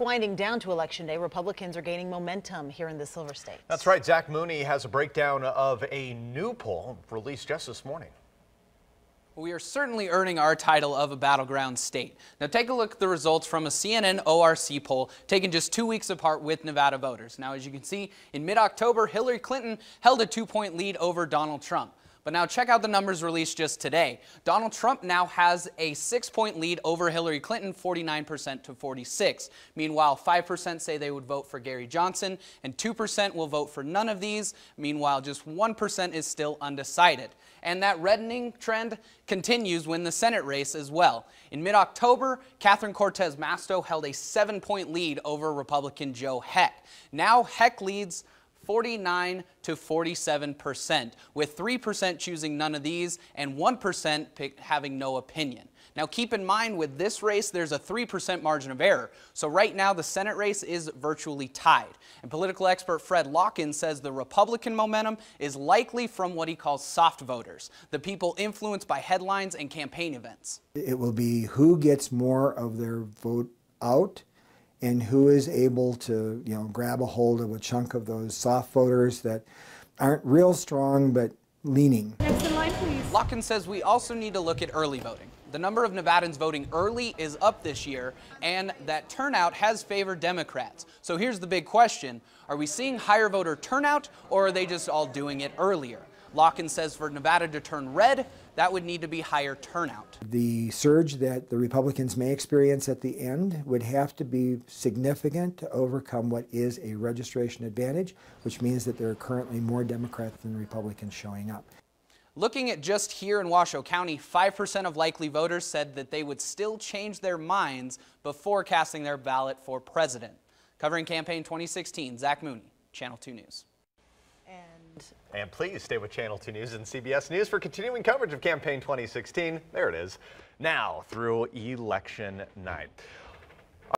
work winding down to Election Day, Republicans are gaining momentum here in the Silver State. That's right. Zach Mooney has a breakdown of a new poll released just this morning. We are certainly earning our title of a battleground state. Now take a look at the results from a CNN ORC poll taken just two weeks apart with Nevada voters. Now as you can see, in mid-October, Hillary Clinton held a two-point lead over Donald Trump. But now check out the numbers released just today. Donald Trump now has a six-point lead over Hillary Clinton, 49% to 46. Meanwhile, 5% say they would vote for Gary Johnson, and 2% will vote for none of these. Meanwhile, just 1% is still undecided. And that reddening trend continues when the Senate race as well. In mid-October, Catherine Cortez Masto held a seven-point lead over Republican Joe Heck. Now Heck leads 49 to 47 percent, with 3 percent choosing none of these and 1 percent having no opinion. Now keep in mind with this race, there's a 3% margin of error. So right now the Senate race is virtually tied. And political expert Fred Lokken says the Republican momentum is likely from what he calls soft voters, the people influenced by headlines and campaign events. It will be who gets more of their vote out and who is able to you know grab a hold of a chunk of those soft voters that aren't real strong but leaning. Next in line, please. Lokken says we also need to look at early voting. The number of Nevadans voting early is up this year, and that turnout has favored Democrats. So here's the big question. Are we seeing higher voter turnout, or are they just all doing it earlier? Lokken says for Nevada to turn red, that would need to be higher turnout. The surge that the Republicans may experience at the end would have to be significant to overcome what is a registration advantage, which means that there are currently more Democrats than Republicans showing up. Looking at just here in Washoe County, 5% of likely voters said that they would still change their minds before casting their ballot for president. Covering campaign 2016, Zach Mooney, Channel 2 News. And, please stay with Channel 2 News and CBS News for continuing coverage of campaign 2016. There it is. Now through election night.